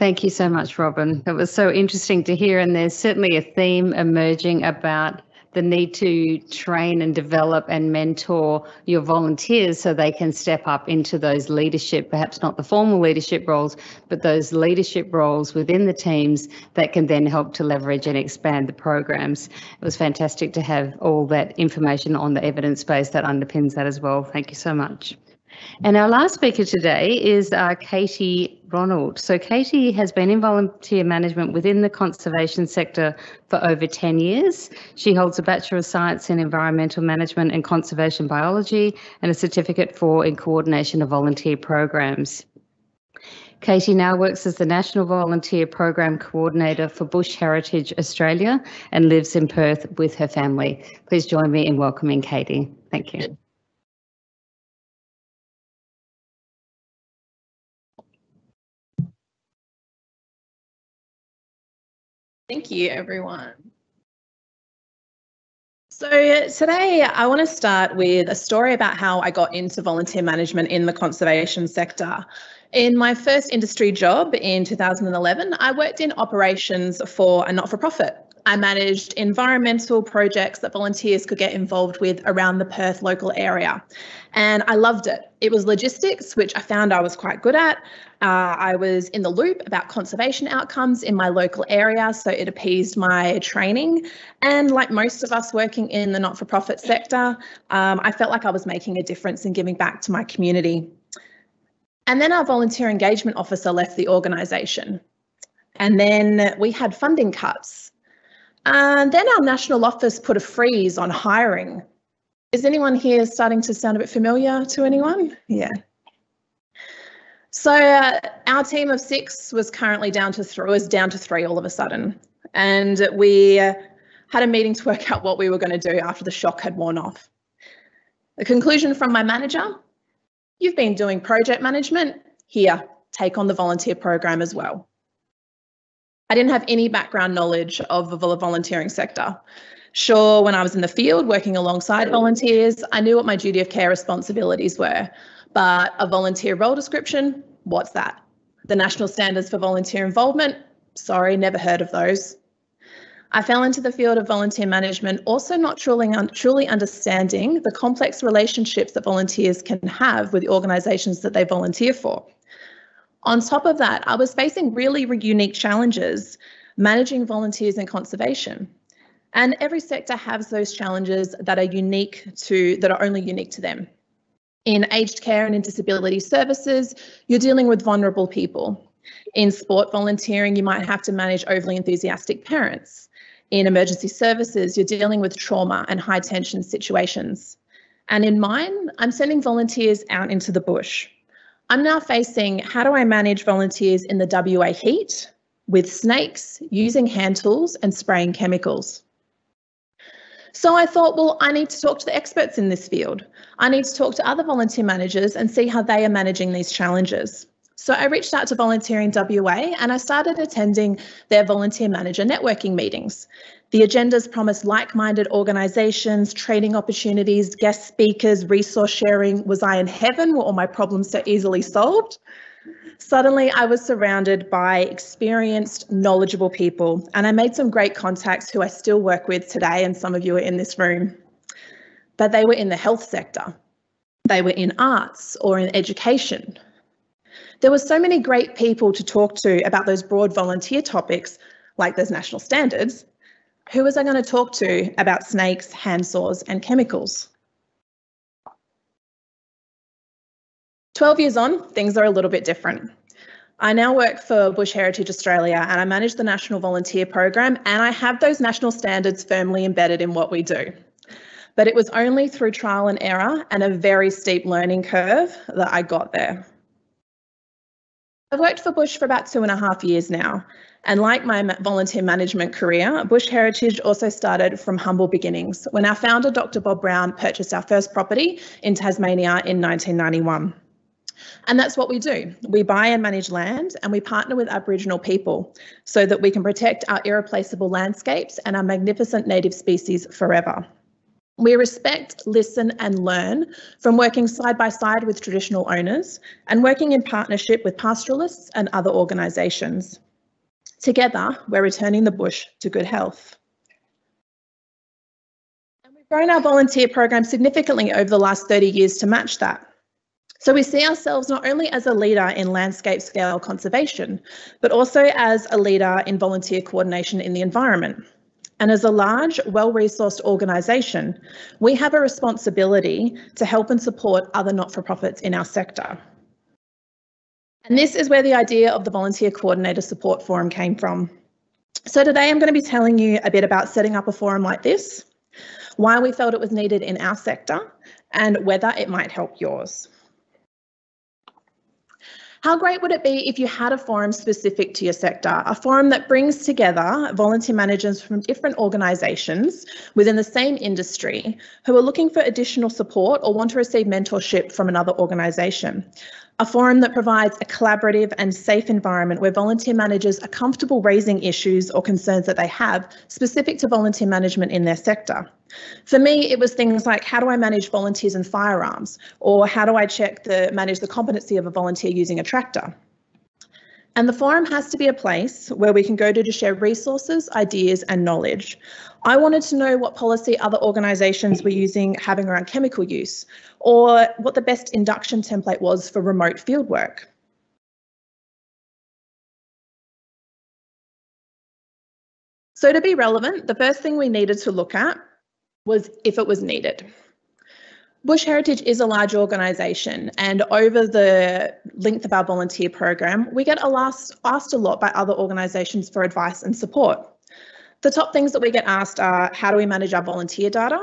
Thank you so much, Robyn. It was so interesting to hear, and there's certainly a theme emerging about the need to train and develop and mentor your volunteers so they can step up into those leadership, perhaps not the formal leadership roles, but those leadership roles within the teams that can then help to leverage and expand the programs. It was fantastic to have all that information on the evidence base that underpins that as well. Thank you so much. And our last speaker today is uh, Katie Ronald. So Katie has been in volunteer management within the conservation sector for over 10 years. She holds a Bachelor of Science in Environmental Management and Conservation Biology and a certificate for in coordination of volunteer programs. Katie now works as the National Volunteer Program Coordinator for Bush Heritage Australia and lives in Perth with her family. Please join me in welcoming Katie. Thank you.
Thank you, everyone. So today I want to start with a story about how I got into volunteer management in the conservation sector. In my first industry job in 2011, I worked in operations for a not-for-profit I managed environmental projects that volunteers could get involved with around the Perth local area. And I loved it. It was logistics, which I found I was quite good at. Uh, I was in the loop about conservation outcomes in my local area, so it appeased my training. And like most of us working in the not for profit sector, um, I felt like I was making a difference in giving back to my community. And then our volunteer engagement officer left the organisation. And then we had funding cuts. And then our national office put a freeze on hiring. Is anyone here starting to sound a bit familiar to anyone? Yeah. So uh, our team of six was currently down to three, was down to three all of a sudden. And we uh, had a meeting to work out what we were going to do after the shock had worn off. The conclusion from my manager You've been doing project management. Here, take on the volunteer program as well. I didn't have any background knowledge of the volunteering sector. Sure, when I was in the field working alongside volunteers, I knew what my duty of care responsibilities were. But a volunteer role description, what's that? The national standards for volunteer involvement, sorry, never heard of those. I fell into the field of volunteer management, also not truly, un truly understanding the complex relationships that volunteers can have with the organisations that they volunteer for. On top of that, I was facing really unique challenges managing volunteers and conservation. And every sector has those challenges that are unique to, that are only unique to them. In aged care and in disability services, you're dealing with vulnerable people. In sport volunteering, you might have to manage overly enthusiastic parents. In emergency services, you're dealing with trauma and high tension situations. And in mine, I'm sending volunteers out into the bush. I'm now facing how do I manage volunteers in the WA heat with snakes, using hand tools and spraying chemicals. So I thought, well, I need to talk to the experts in this field. I need to talk to other volunteer managers and see how they are managing these challenges. So I reached out to Volunteering WA and I started attending their volunteer manager networking meetings. The agendas promised like-minded organisations, training opportunities, guest speakers, resource sharing. Was I in heaven? Were all my problems so easily solved? Suddenly, I was surrounded by experienced, knowledgeable people, and I made some great contacts who I still work with today, and some of you are in this room. But they were in the health sector, they were in arts or in education. There were so many great people to talk to about those broad volunteer topics, like those national standards. Who was I going to talk to about snakes, handsaws, and chemicals? 12 years on, things are a little bit different. I now work for Bush Heritage Australia and I manage the National Volunteer Program and I have those national standards firmly embedded in what we do. But it was only through trial and error and a very steep learning curve that I got there. I've worked for Bush for about two and a half years now. And like my volunteer management career, Bush Heritage also started from humble beginnings when our founder, Dr. Bob Brown, purchased our first property in Tasmania in 1991. And that's what we do. We buy and manage land and we partner with Aboriginal people so that we can protect our irreplaceable landscapes and our magnificent native species forever. We respect, listen and learn from working side by side with traditional owners and working in partnership with pastoralists and other organisations. Together, we're returning the bush to good health. And we've grown our volunteer program significantly over the last 30 years to match that. So we see ourselves not only as a leader in landscape scale conservation, but also as a leader in volunteer coordination in the environment. And as a large, well-resourced organisation, we have a responsibility to help and support other not-for-profits in our sector. And this is where the idea of the Volunteer Coordinator Support Forum came from. So today I'm going to be telling you a bit about setting up a forum like this, why we felt it was needed in our sector, and whether it might help yours. How great would it be if you had a forum specific to your sector, a forum that brings together volunteer managers from different organisations within the same industry who are looking for additional support or want to receive mentorship from another organisation? A forum that provides a collaborative and safe environment where volunteer managers are comfortable raising issues or concerns that they have specific to volunteer management in their sector. For me, it was things like how do I manage volunteers and firearms, or how do I check the manage the competency of a volunteer using a tractor. And the forum has to be a place where we can go to to share resources, ideas and knowledge. I wanted to know what policy other organisations were using having around chemical use, or what the best induction template was for remote fieldwork. So to be relevant, the first thing we needed to look at was if it was needed. Bush Heritage is a large organisation and over the length of our volunteer program, we get asked, asked a lot by other organisations for advice and support. The top things that we get asked are how do we manage our volunteer data?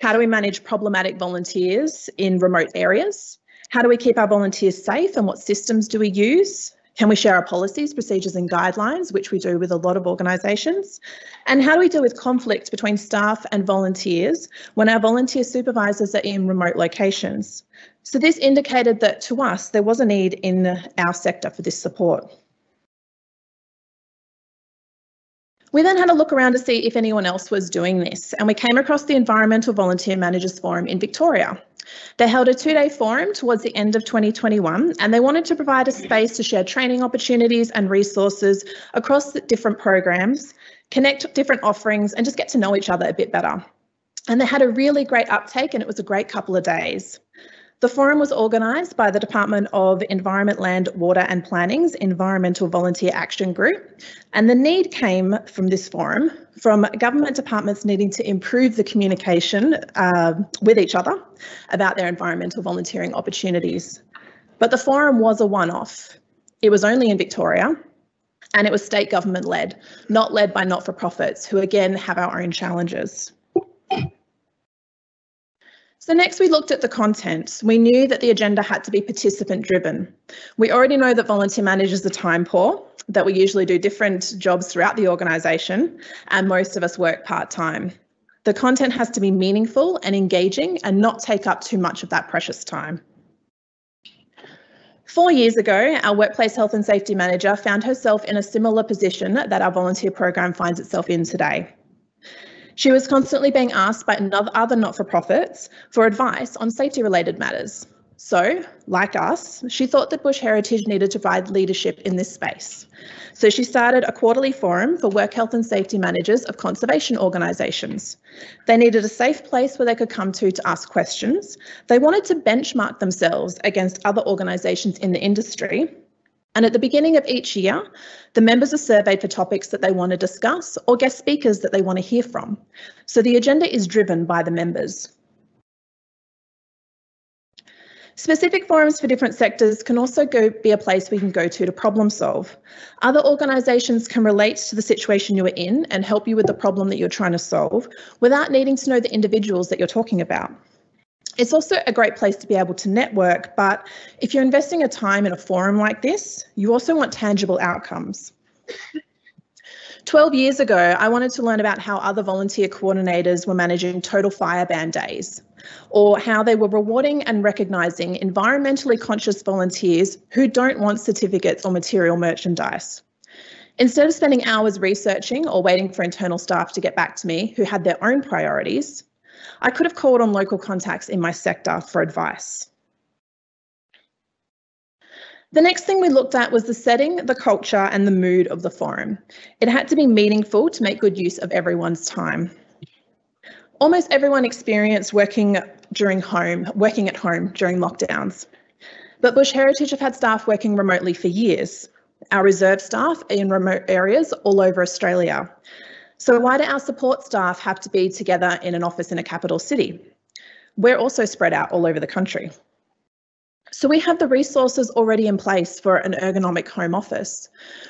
How do we manage problematic volunteers in remote areas? How do we keep our volunteers safe and what systems do we use? Can we share our policies, procedures and guidelines, which we do with a lot of organisations? And how do we deal with conflict between staff and volunteers when our volunteer supervisors are in remote locations? So this indicated that to us, there was a need in our sector for this support. We then had a look around to see if anyone else was doing this, and we came across the Environmental Volunteer Managers Forum in Victoria. They held a two-day forum towards the end of 2021, and they wanted to provide a space to share training opportunities and resources across different programs, connect different offerings, and just get to know each other a bit better. And they had a really great uptake, and it was a great couple of days. The forum was organised by the Department of Environment, Land, Water and Planning's Environmental Volunteer Action Group, and the need came from this forum from government departments needing to improve the communication uh, with each other about their environmental volunteering opportunities. But the forum was a one-off. It was only in Victoria, and it was state government led, not led by not-for-profits, who again have our own challenges. So next we looked at the content. We knew that the agenda had to be participant driven. We already know that volunteer managers are time poor, that we usually do different jobs throughout the organisation, and most of us work part-time. The content has to be meaningful and engaging and not take up too much of that precious time. Four years ago, our workplace health and safety manager found herself in a similar position that our volunteer program finds itself in today. She was constantly being asked by other not-for-profits for advice on safety-related matters. So, like us, she thought that Bush Heritage needed to provide leadership in this space. So she started a quarterly forum for work health and safety managers of conservation organisations. They needed a safe place where they could come to to ask questions. They wanted to benchmark themselves against other organisations in the industry and at the beginning of each year, the members are surveyed for topics that they want to discuss or guest speakers that they want to hear from. So the agenda is driven by the members. Specific forums for different sectors can also go, be a place we can go to to problem solve. Other organisations can relate to the situation you're in and help you with the problem that you're trying to solve without needing to know the individuals that you're talking about. It's also a great place to be able to network, but if you're investing a time in a forum like this, you also want tangible outcomes. 12 years ago, I wanted to learn about how other volunteer coordinators were managing total fire ban days, or how they were rewarding and recognising environmentally conscious volunteers who don't want certificates or material merchandise. Instead of spending hours researching or waiting for internal staff to get back to me who had their own priorities, I could have called on local contacts in my sector for advice. The next thing we looked at was the setting, the culture and the mood of the forum. It had to be meaningful to make good use of everyone's time. Almost everyone experienced working during home, working at home during lockdowns. But Bush Heritage have had staff working remotely for years. Our reserve staff in remote areas all over Australia. So why do our support staff have to be together in an office in a capital city? We're also spread out all over the country. So we have the resources already in place for an ergonomic home office.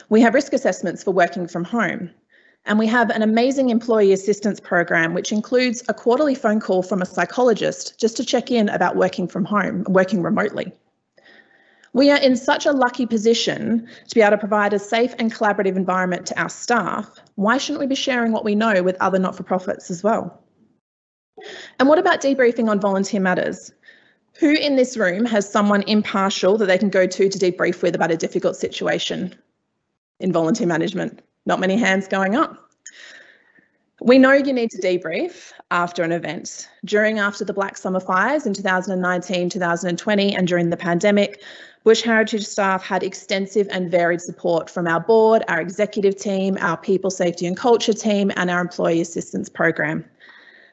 We have risk assessments for working from home. And we have an amazing employee assistance program, which includes a quarterly phone call from a psychologist just to check in about working from home, working remotely. We are in such a lucky position to be able to provide a safe and collaborative environment to our staff. Why shouldn't we be sharing what we know with other not-for-profits as well? And what about debriefing on volunteer matters? Who in this room has someone impartial that they can go to to debrief with about a difficult situation in volunteer management? Not many hands going up. We know you need to debrief after an event. During after the Black Summer fires in 2019, 2020 and during the pandemic, Bush Heritage staff had extensive and varied support from our board, our executive team, our people safety and culture team, and our employee assistance program.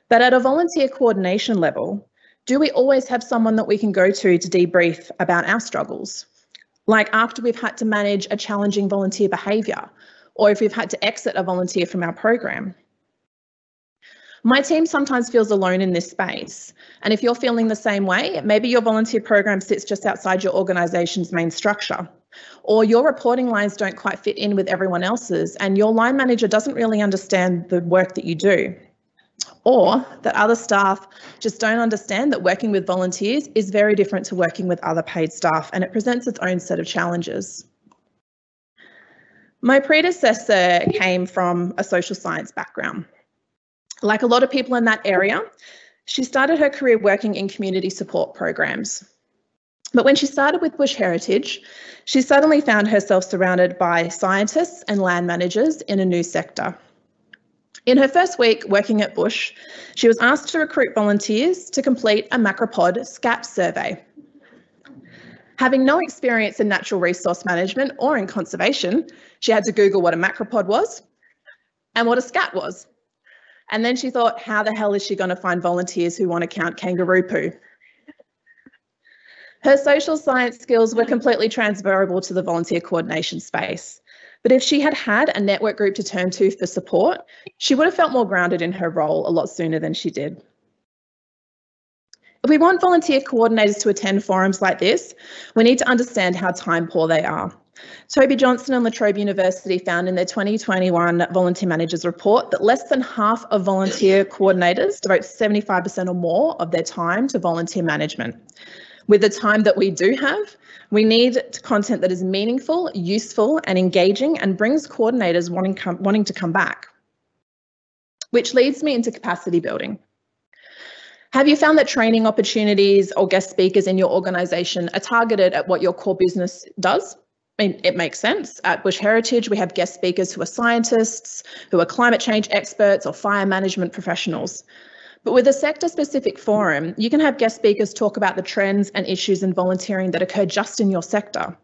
But at a volunteer coordination level, do we always have someone that we can go to to debrief about our struggles? Like after we've had to manage a challenging volunteer behaviour, or if we've had to exit a volunteer from our program. My team sometimes feels alone in this space. And if you're feeling the same way, maybe your volunteer program sits just outside your organisation's main structure. Or your reporting lines don't quite fit in with everyone else's, and your line manager doesn't really understand the work that you do. Or that other staff just don't understand that working with volunteers is very different to working with other paid staff, and it presents its own set of challenges. My predecessor came from a social science background. Like a lot of people in that area, she started her career working in community support programs. But when she started with Bush Heritage, she suddenly found herself surrounded by scientists and land managers in a new sector. In her first week working at Bush, she was asked to recruit volunteers to complete a macropod SCAT survey. Having no experience in natural resource management or in conservation, she had to Google what a macropod was and what a SCAT was. And then she thought, how the hell is she going to find volunteers who want to count kangaroo poo? Her social science skills were completely transferable to the volunteer coordination space. But if she had had a network group to turn to for support, she would have felt more grounded in her role a lot sooner than she did. If we want volunteer coordinators to attend forums like this, we need to understand how time poor they are. Toby Johnson and La Trobe University found in their 2021 Volunteer Managers Report that less than half of volunteer coordinators devote 75% or more of their time to volunteer management. With the time that we do have, we need content that is meaningful, useful and engaging and brings coordinators wanting, wanting to come back. Which leads me into capacity building. Have you found that training opportunities or guest speakers in your organisation are targeted at what your core business does? I mean, it makes sense. At Bush Heritage, we have guest speakers who are scientists, who are climate change experts or fire management professionals. But with a sector specific forum, you can have guest speakers talk about the trends and issues in volunteering that occur just in your sector.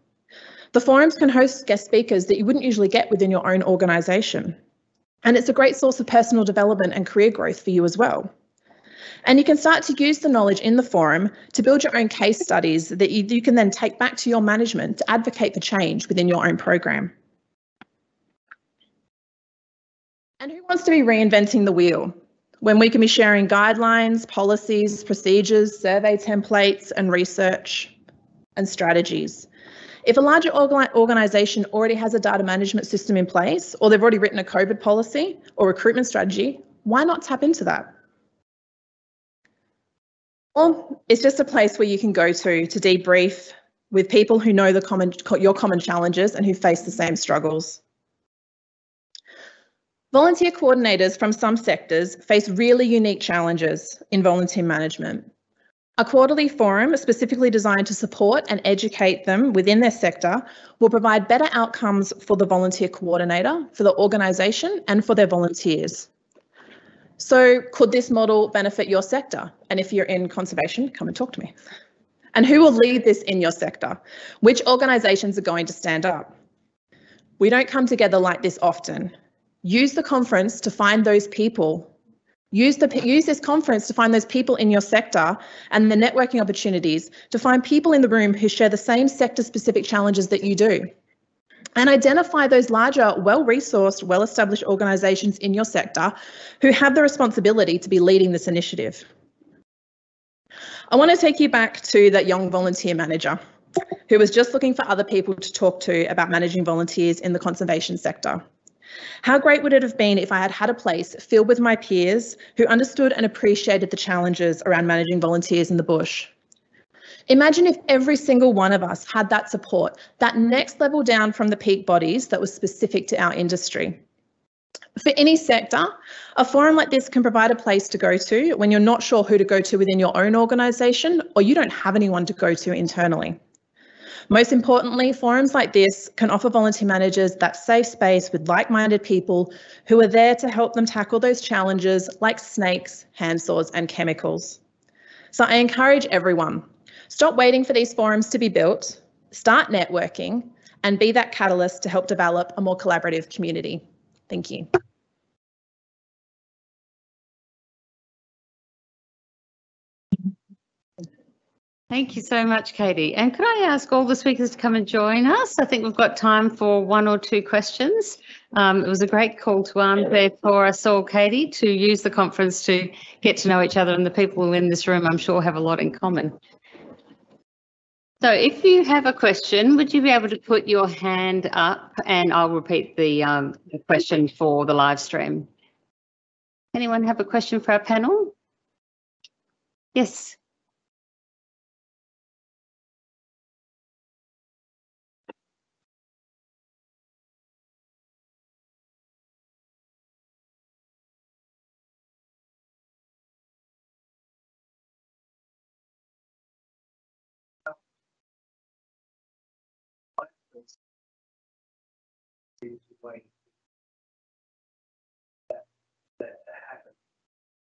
The forums can host guest speakers that you wouldn't usually get within your own organisation. And it's a great source of personal development and career growth for you as well. And you can start to use the knowledge in the forum to build your own case studies that you, you can then take back to your management to advocate for change within your own program. And who wants to be reinventing the wheel? when we can be sharing guidelines, policies, procedures, survey templates, and research and strategies. If a larger organisation already has a data management system in place, or they've already written a COVID policy or recruitment strategy, why not tap into that? Well, it's just a place where you can go to to debrief with people who know the common, your common challenges and who face the same struggles. Volunteer coordinators from some sectors face really unique challenges in volunteer management. A quarterly forum specifically designed to support and educate them within their sector will provide better outcomes for the volunteer coordinator, for the organisation and for their volunteers. So could this model benefit your sector? And if you're in conservation, come and talk to me. And who will lead this in your sector? Which organisations are going to stand up? We don't come together like this often, use the conference to find those people. Use, the, use this conference to find those people in your sector and the networking opportunities to find people in the room who share the same sector specific challenges that you do. And identify those larger, well-resourced, well-established organisations in your sector who have the responsibility to be leading this initiative. I want to take you back to that young volunteer manager who was just looking for other people to talk to about managing volunteers in the conservation sector. How great would it have been if I had had a place filled with my peers who understood and appreciated the challenges around managing volunteers in the bush? Imagine if every single one of us had that support, that next level down from the peak bodies that was specific to our industry. For any sector, a forum like this can provide a place to go to when you're not sure who to go to within your own organisation or you don't have anyone to go to internally. Most importantly, forums like this can offer volunteer managers that safe space with like-minded people who are there to help them tackle those challenges like snakes, handsaws and chemicals. So I encourage everyone, stop waiting for these forums to be built, start networking and be that catalyst to help develop a more collaborative community. Thank you.
Thank you so much, Katie. And could I ask all the speakers to come and join us? I think we've got time for one or two questions. Um, it was a great call to arms there for us all, Katie, to use the conference to get to know each other and the people in this room I'm sure have a lot in common. So if you have a question, would you be able to put your hand up and I'll repeat the, um, the question for the live stream. Anyone have a question for our panel? Yes.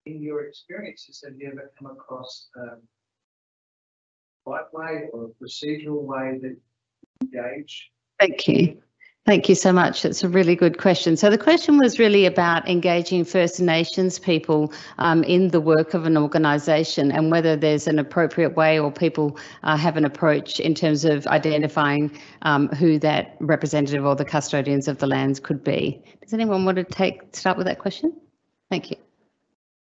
In your experiences, have you ever come across um, right way or a procedural way that engage?
Thank you. Thank you so much. It's a really good question. So the question was really about engaging First Nations people um, in the work of an organisation and whether there's an appropriate way or people uh, have an approach in terms of identifying um, who that representative or the custodians of the lands could be. Does anyone want to take start with that question? Thank you.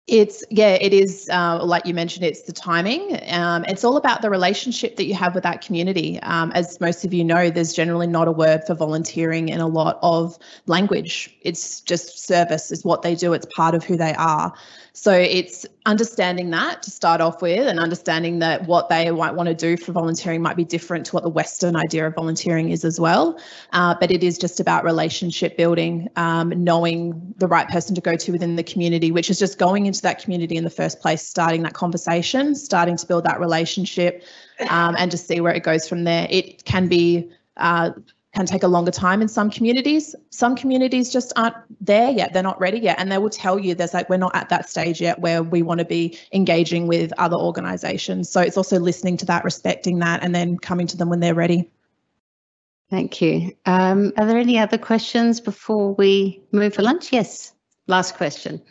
It's yeah, it is uh, like you mentioned. It's the timing. Um, it's all about the relationship that you have with that community. Um, as most of you know, there's generally not a word for volunteering in a lot of language. It's just service is what they do. It's part of who they are. So it's understanding that to start off with, and understanding that what they might want to do for volunteering might be different to what the Western idea of volunteering is as well. Uh, but it is just about relationship building, um, knowing the right person to go to within the community, which is just going into that community in the first place, starting that conversation, starting to build that relationship, um, and just see where it goes from there. It can be uh, can take a longer time in some communities. Some communities just aren't there yet. They're not ready yet. And they will tell you there's like, we're not at that stage yet where we want to be engaging with other organisations. So it's also listening to that, respecting that, and then coming to them when they're ready.
Thank you. Um, are there any other questions before we move for lunch? Yes, last question.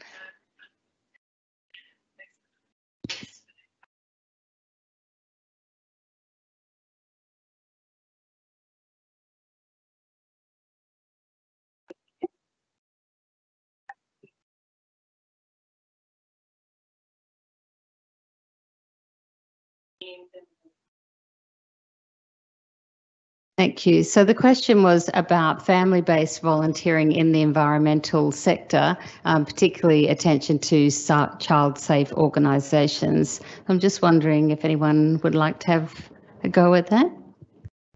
Thank you. So the question was about family-based volunteering in the environmental sector, um, particularly attention to child-safe organisations. I'm just wondering if anyone would like to have a go at that.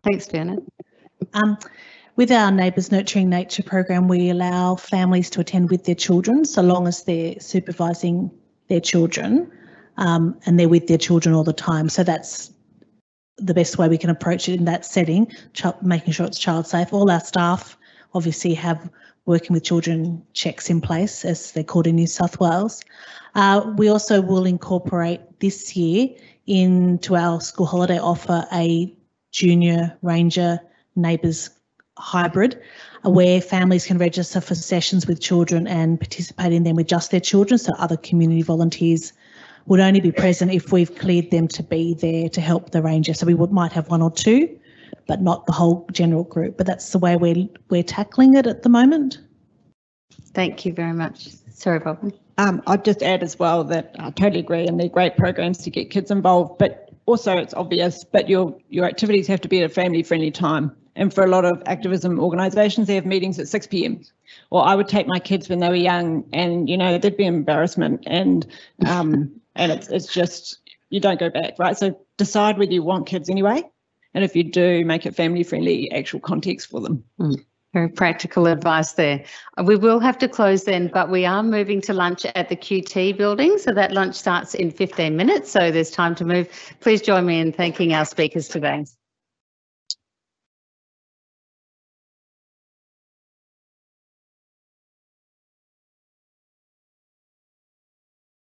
Thanks, Janet.
Um, with our Neighbours Nurturing Nature program, we allow families to attend with their children so long as they're supervising their children um, and they're with their children all the time. So that's the best way we can approach it in that setting, making sure it's child safe. All our staff obviously have working with children checks in place, as they're called in New South Wales. Uh, we also will incorporate this year into our school holiday offer a junior ranger neighbours hybrid where families can register for sessions with children and participate in them with just their children so other community volunteers would only be present if we've cleared them to be there to help the ranger. So we would, might have one or two, but not the whole general group. But that's the way we're, we're tackling it at the moment.
Thank you very much. Sorry, Bob.
Um, I'd just add as well that I totally agree, and they're great programs to get kids involved. But also, it's obvious, but your your activities have to be at a family-friendly time. And for a lot of activism organisations, they have meetings at 6 p.m. Or I would take my kids when they were young, and you know there'd be embarrassment, and um, and it's it's just you don't go back, right? So decide whether you want kids anyway, and if you do, make it family friendly, actual context for them.
Mm. Very practical advice there. We will have to close then, but we are moving to lunch at the QT building. So that lunch starts in 15 minutes. So there's time to move. Please join me in thanking our speakers today.